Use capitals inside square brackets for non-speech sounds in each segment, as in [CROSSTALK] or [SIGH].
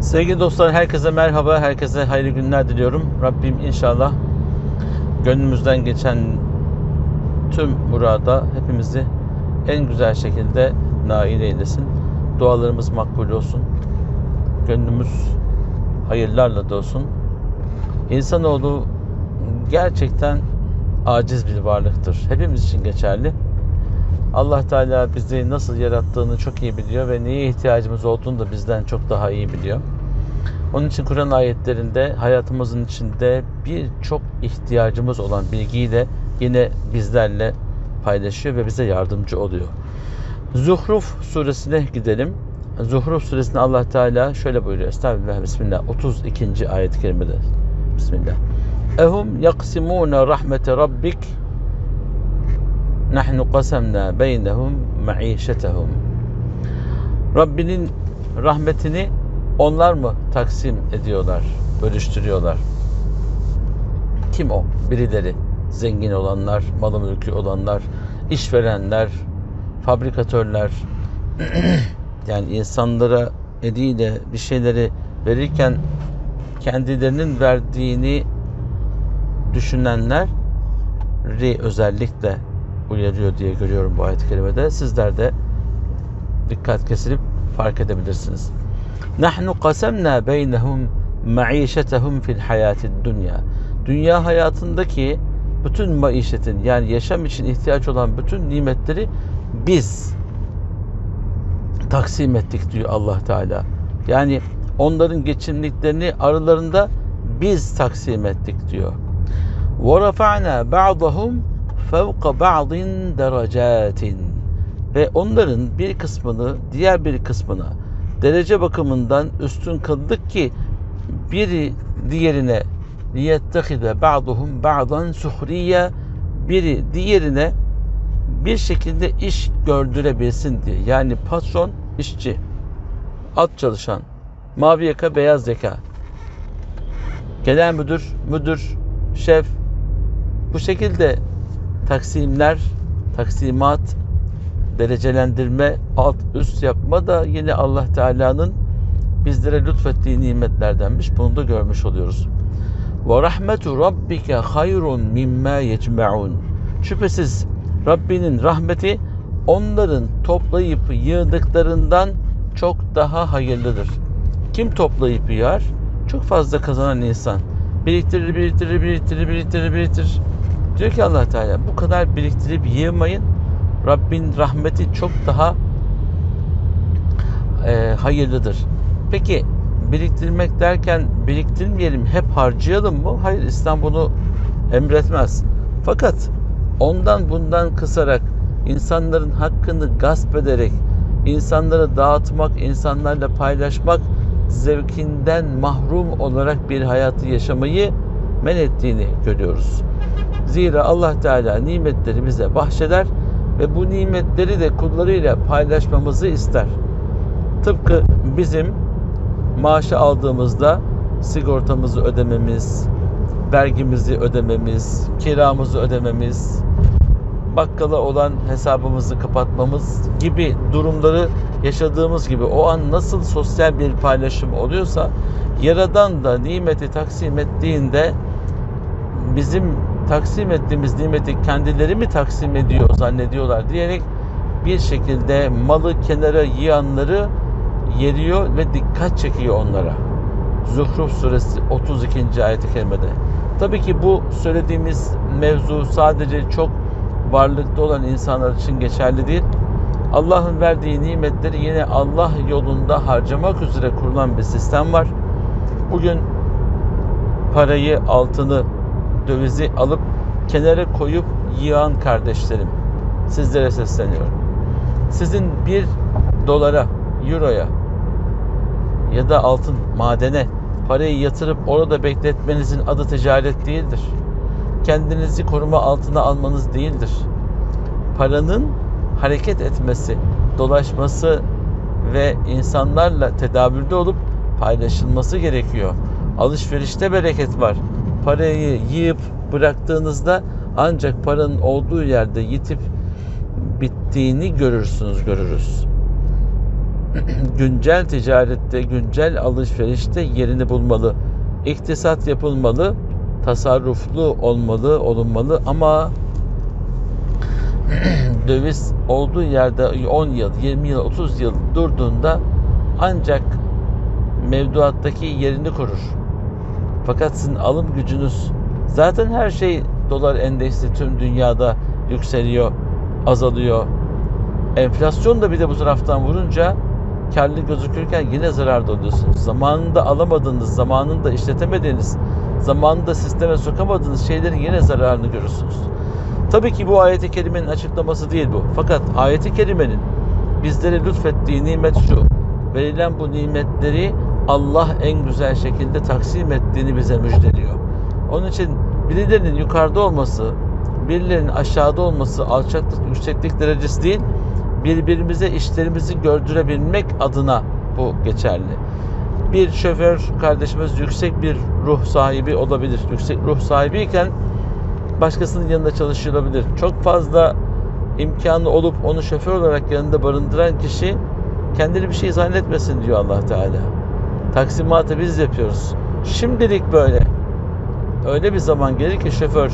Sevgili dostlar herkese merhaba, herkese hayırlı günler diliyorum. Rabbim inşallah gönlümüzden geçen tüm murada hepimizi en güzel şekilde nail eylesin. Dualarımız makbul olsun. Gönlümüz hayırlarla dolsun. İnsanoğlu gerçekten aciz bir varlıktır. Hepimiz için geçerli. Allah Teala bizi nasıl yarattığını çok iyi biliyor ve neye ihtiyacımız olduğunu da bizden çok daha iyi biliyor. Onun için Kur'an ayetlerinde hayatımızın içinde birçok ihtiyacımız olan bilgiyi de yine bizlerle paylaşıyor ve bize yardımcı oluyor. Zuhruf suresine gidelim. Zuhruf suresinde Allah Teala şöyle buyuruyor. Estağfirullah, Bismillah. 32. ayet-i kerimede. Bismillah. Ehum yaksimune rahmete rabbik nahnu qasamna beynehum maişetehum. Rabbinin rahmetini onlar mı taksim ediyorlar, bölüştürüyorlar? Kim o? Birileri. Zengin olanlar, malı mülkü olanlar, işverenler, fabrikatörler. [CLEARS THROAT] yani insanlara eliyle bir şeyleri verirken kendilerinin verdiğini düşünenler özellikle uyarıyor diye görüyorum bu ayet-i kerimede. Sizler de dikkat kesilip fark edebilirsiniz. Nahnu qasamna beynehum maişetehum fil hayatid dünya. Dünya hayatındaki bütün maişetin yani yaşam için ihtiyaç olan bütün nimetleri biz taksim ettik diyor Allah Teala. Yani onların geçimliklerini aralarında biz taksim ettik diyor. وَرَفَعْنَا بَعْضَهُمْ فَوْقَ بَعْضٍ دَرَجَاتٍ Ve onların bir kısmını diğer bir kısmına derece bakımından üstün kıldık ki biri diğerine liyettehize ba'duhum ba'dan suhriye biri diğerine bir şekilde iş gördürebilsin diye. Yani patron işçi, at çalışan, mavi yaka beyaz yaka, genel müdür, müdür, şef bu şekilde taksimler, taksimat derecelendirme, alt üst yapma da yine Allah Teala'nın bizlere lütfettiği nimetlerdenmiş. Bunu da görmüş oluyoruz. Ve rahmetu rabbike hayrun mimma yecmaun. Şüphesiz Rabbinin rahmeti onların toplayıp yığdıklarından çok daha hayırlıdır. Kim toplayıp yığar? Çok fazla kazanan insan. Biriktirir, biriktirir, biriktirir, biriktirir, biriktirir. Diyor ki Allah Teala bu kadar biriktirip yığmayın Rabbin rahmeti çok daha e, hayırlıdır. Peki biriktirmek derken biriktirmeyelim, hep harcayalım mı? Hayır, İslam bunu emretmez. Fakat ondan bundan kısarak, insanların hakkını gasp ederek, insanları dağıtmak, insanlarla paylaşmak zevkinden mahrum olarak bir hayatı yaşamayı men ettiğini görüyoruz. Zira Allah Teala nimetleri bize bahşeder ve bu nimetleri de kullarıyla paylaşmamızı ister. Tıpkı bizim maaşı aldığımızda sigortamızı ödememiz, vergimizi ödememiz, kiramızı ödememiz, bakkala olan hesabımızı kapatmamız gibi durumları yaşadığımız gibi o an nasıl sosyal bir paylaşım oluyorsa Yaradan da nimeti taksim ettiğinde bizim taksim ettiğimiz nimeti kendileri mi taksim ediyor zannediyorlar diyerek bir şekilde malı kenara yiyanları yeriyor ve dikkat çekiyor onlara. Zuhruf suresi 32. ayet-i kerimede. Tabii ki bu söylediğimiz mevzu sadece çok varlıkta olan insanlar için geçerli değil. Allah'ın verdiği nimetleri yine Allah yolunda harcamak üzere kurulan bir sistem var. Bugün parayı, altını, dövizi alıp kenara koyup yığan kardeşlerim sizlere sesleniyorum. Sizin bir dolara, euroya ya da altın, madene parayı yatırıp orada bekletmenizin adı ticaret değildir. Kendinizi koruma altına almanız değildir. Paranın hareket etmesi, dolaşması ve insanlarla tedavülde olup paylaşılması gerekiyor. Alışverişte bereket var. Parayı yiyip bıraktığınızda ancak paranın olduğu yerde yitip bittiğini görürsünüz, görürüz. [CLEARS THROAT] güncel ticarette, güncel alışverişte yerini bulmalı. İktisat yapılmalı, tasarruflu olmalı, olunmalı ama [CLEARS THROAT] döviz olduğu yerde 10 yıl, 20 yıl, 30 yıl durduğunda ancak mevduattaki yerini korur. Fakat sizin alım gücünüz zaten her şey dolar endeksli tüm dünyada yükseliyor, azalıyor. Enflasyon da bir de bu taraftan vurunca karlı gözükürken yine zararda oluyorsunuz. Zamanında alamadığınız, zamanında işletemediğiniz, zamanında sisteme sokamadığınız şeylerin yine zararını görürsünüz. Tabii ki bu ayeti kerimenin açıklaması değil bu. Fakat ayeti kerimenin bizlere lütfettiği nimet şu. Verilen bu nimetleri Allah en güzel şekilde taksim ettiğini bize müjdeliyor. Onun için birilerinin yukarıda olması, birilerinin aşağıda olması alçaklık, yükseklik derecesi değil, birbirimize işlerimizi gördürebilmek adına bu geçerli. Bir şoför kardeşimiz yüksek bir ruh sahibi olabilir. Yüksek ruh sahibiyken başkasının yanında çalışıyor. Çok fazla imkanı olup onu şoför olarak yanında barındıran kişi kendini bir şey zannetmesin diyor Allah Teala. Taksimatı biz yapıyoruz. Şimdilik böyle. Öyle bir zaman gelir ki şoför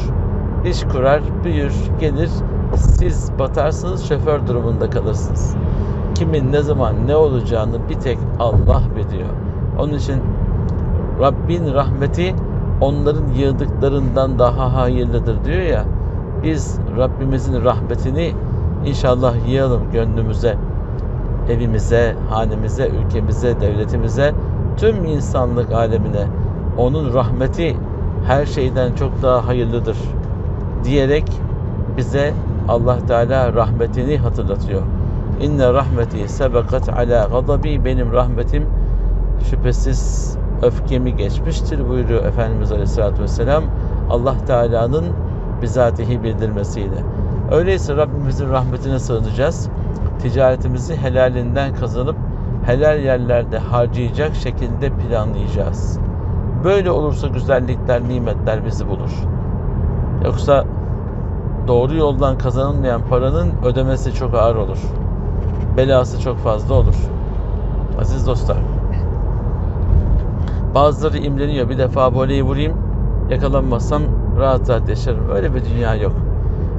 iş kurar, büyür, gelir. Siz batarsınız, şoför durumunda kalırsınız. Kimin ne zaman ne olacağını bir tek Allah biliyor. Onun için Rabbin rahmeti onların yığdıklarından daha hayırlıdır diyor ya. Biz Rabbimizin rahmetini inşallah yığalım gönlümüze, evimize, hanemize, ülkemize, devletimize, tüm insanlık alemine. Onun rahmeti her şeyden çok daha hayırlıdır diyerek bize Allah Teala rahmetini hatırlatıyor. İnne rahmeti sebekat ala gadabi benim rahmetim şüphesiz öfkemi geçmiştir buyuruyor Efendimiz Aleyhisselatü Vesselam. Allah Teala'nın bizatihi bildirmesiyle. Öyleyse Rabbimizin rahmetine sığınacağız. Ticaretimizi helalinden kazanıp helal yerlerde harcayacak şekilde planlayacağız. Böyle olursa güzellikler, nimetler bizi bulur. Yoksa doğru yoldan kazanılmayan paranın ödemesi çok ağır olur. Belası çok fazla olur. Aziz dostlar, bazıları imreniyor. Bir defa voleyi vurayım, yakalanmazsam rahat rahat yaşarım. Öyle bir dünya yok.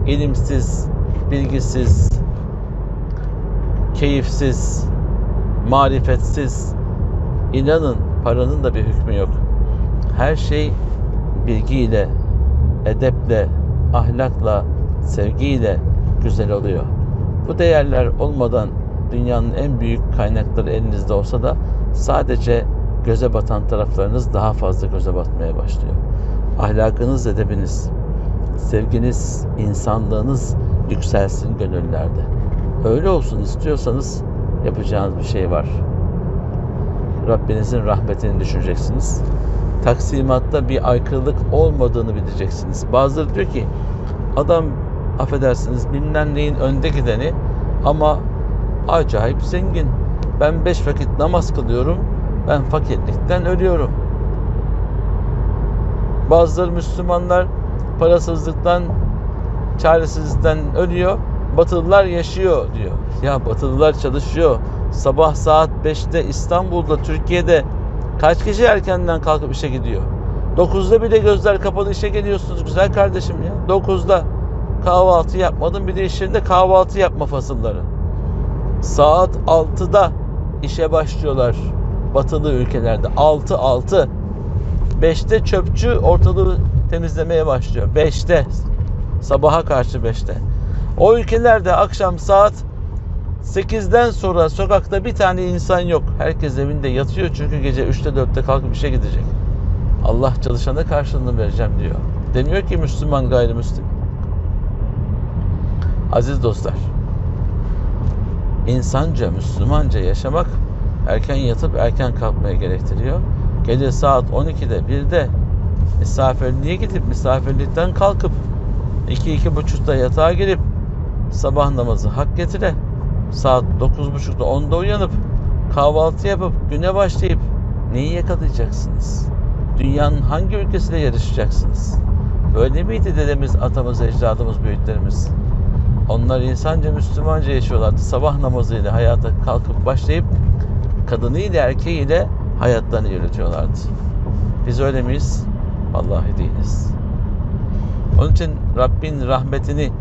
İlimsiz, bilgisiz, keyifsiz, marifetsiz, inanın paranın da bir hükmü yok. Her şey bilgiyle, edeple, ahlakla, sevgiyle güzel oluyor. Bu değerler olmadan dünyanın en büyük kaynakları elinizde olsa da sadece göze batan taraflarınız daha fazla göze batmaya başlıyor. Ahlakınız, edebiniz, sevginiz, insanlığınız yükselsin gönüllerde. Öyle olsun istiyorsanız yapacağınız bir şey var. Rabbinizin rahmetini düşüneceksiniz. Taksimatta bir aykırılık olmadığını bileceksiniz. Bazıları diyor ki adam affedersiniz bilmem neyin önde gideni ama acayip zengin. Ben beş vakit namaz kılıyorum. Ben fakirlikten ölüyorum. Bazıları Müslümanlar parasızlıktan, çaresizlikten ölüyor. Batılılar yaşıyor diyor. Ya Batılılar çalışıyor. Sabah saat 5'te İstanbul'da, Türkiye'de kaç kişi erkenden kalkıp işe gidiyor? 9'da bile gözler kapalı işe geliyorsunuz güzel kardeşim ya. 9'da kahvaltı yapmadım bir de iş yerinde kahvaltı yapma fasılları. Saat 6'da işe başlıyorlar batılı ülkelerde. 6 6 5'te çöpçü ortalığı temizlemeye başlıyor. 5'te sabaha karşı 5'te. O ülkelerde akşam saat 8'den sonra sokakta bir tane insan yok. Herkes evinde yatıyor çünkü gece 3'te 4'te kalkıp işe gidecek. Allah çalışana karşılığını vereceğim diyor. Demiyor ki Müslüman gayrimüslim. Aziz dostlar, insanca, Müslümanca yaşamak erken yatıp erken kalkmaya gerektiriyor. Gece saat 12'de 1'de misafirliğe gidip misafirlikten kalkıp 2-2.30'da yatağa girip sabah namazı hak getire saat 9.30'da 10'da uyanıp kahvaltı yapıp güne başlayıp neyi yakalayacaksınız? Dünyanın hangi ülkesiyle yarışacaksınız? Böyle miydi dedemiz, atamız, ecdadımız, büyüklerimiz? Onlar insanca, Müslümanca yaşıyorlardı. Sabah namazıyla hayata kalkıp başlayıp kadınıyla erkeğiyle hayatlarını yürütüyorlardı. Biz öyle miyiz? Vallahi değiliz. Onun için Rabbin rahmetini,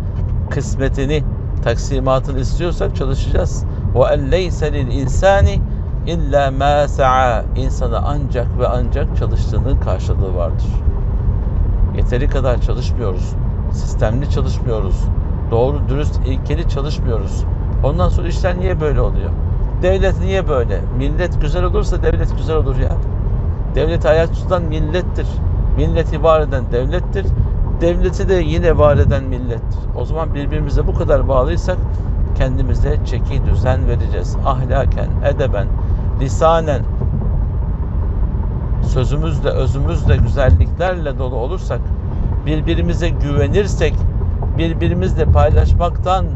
kısmetini, taksimatını istiyorsak çalışacağız. Ve en leyse lil insani illa ma sa'a. İnsana ancak ve ancak çalıştığının karşılığı vardır. Yeteri kadar çalışmıyoruz. Sistemli çalışmıyoruz. Doğru, dürüst, ilkeli çalışmıyoruz. Ondan sonra işler niye böyle oluyor? Devlet niye böyle? Millet güzel olursa devlet güzel olur ya. Devleti ayakta tutan millettir. Milleti var eden devlettir. Devleti de yine var eden millettir. O zaman birbirimize bu kadar bağlıysak kendimize çeki düzen vereceğiz. Ahlaken, edeben, lisanen, sözümüzle, özümüzle, güzelliklerle dolu olursak, birbirimize güvenirsek, birbirimizle paylaşmaktan,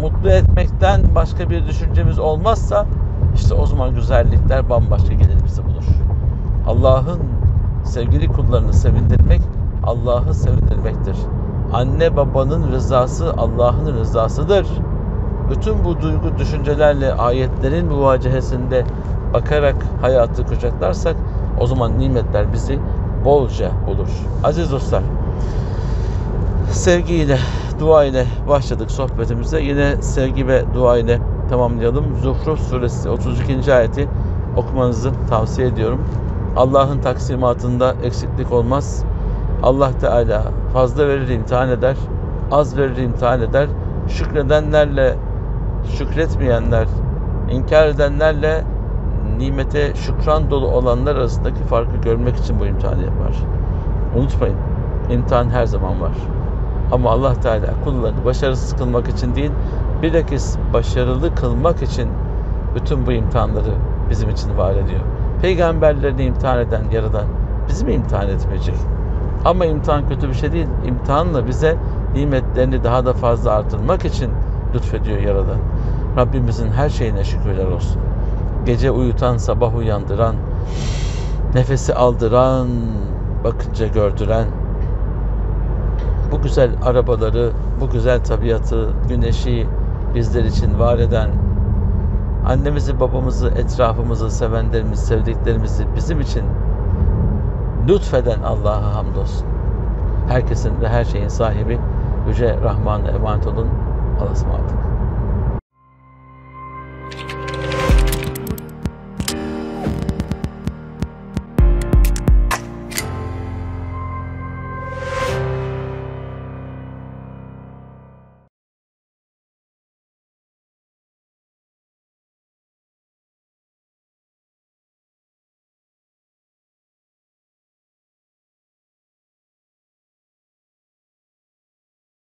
mutlu etmekten başka bir düşüncemiz olmazsa, işte o zaman güzellikler bambaşka gelir bizi bulur. Allah'ın sevgili kullarını sevindirmek, Allah'ı sevindirmektir. Anne babanın rızası Allah'ın rızasıdır. Bütün bu duygu düşüncelerle ayetlerin muvacehesinde bakarak hayatı kucaklarsak o zaman nimetler bizi bolca bulur. Aziz dostlar, sevgiyle, dua ile başladık sohbetimize. Yine sevgi ve dua ile tamamlayalım. Zuhruf suresi 32. ayeti okumanızı tavsiye ediyorum. Allah'ın taksimatında eksiklik olmaz. Allah Teala fazla verir imtihan eder, az verir imtihan eder. Şükredenlerle şükretmeyenler, inkar edenlerle nimete şükran dolu olanlar arasındaki farkı görmek için bu imtihanı yapar. Unutmayın, imtihan her zaman var. Ama Allah Teala kullarını başarısız kılmak için değil, bilakis başarılı kılmak için bütün bu imtihanları bizim için var ediyor. Peygamberlerini imtihan eden Yaradan bizi mi imtihan etmeyecek? Ama imtihan kötü bir şey değil. İmtihanla bize nimetlerini daha da fazla artırmak için lütfediyor Yaradan. Rabbimizin her şeyine şükürler olsun. Gece uyutan, sabah uyandıran, nefesi aldıran, bakınca gördüren, bu güzel arabaları, bu güzel tabiatı, güneşi bizler için var eden, annemizi, babamızı, etrafımızı, sevenlerimizi, sevdiklerimizi bizim için lütfeden Allah'a hamdolsun. Herkesin ve her şeyin sahibi Yüce Rahman'a emanet olun. Allah'a ısmarladık.